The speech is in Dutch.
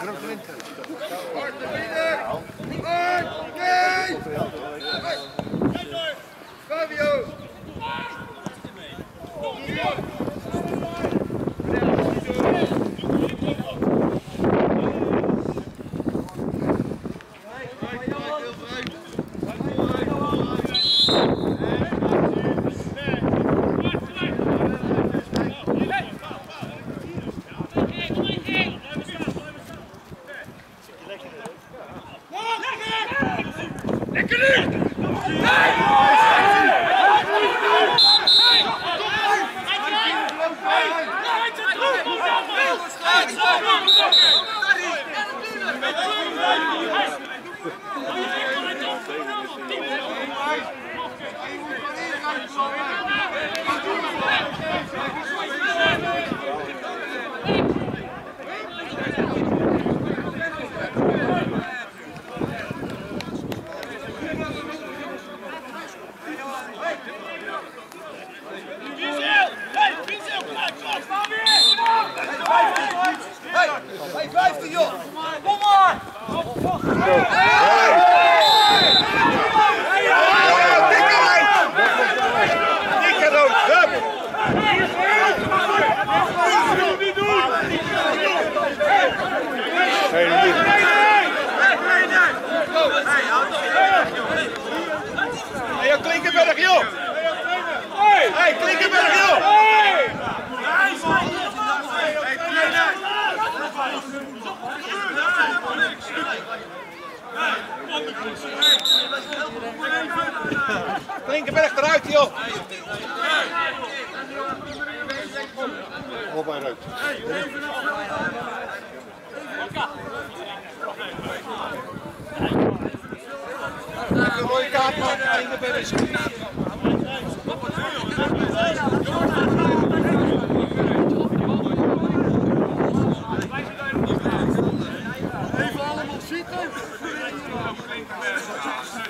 Aeroplane. 15 joh! 뛰어. Klinkenberg eruit, joh! Op uit. Rode kaart. Klinkenberg, joh! Hey,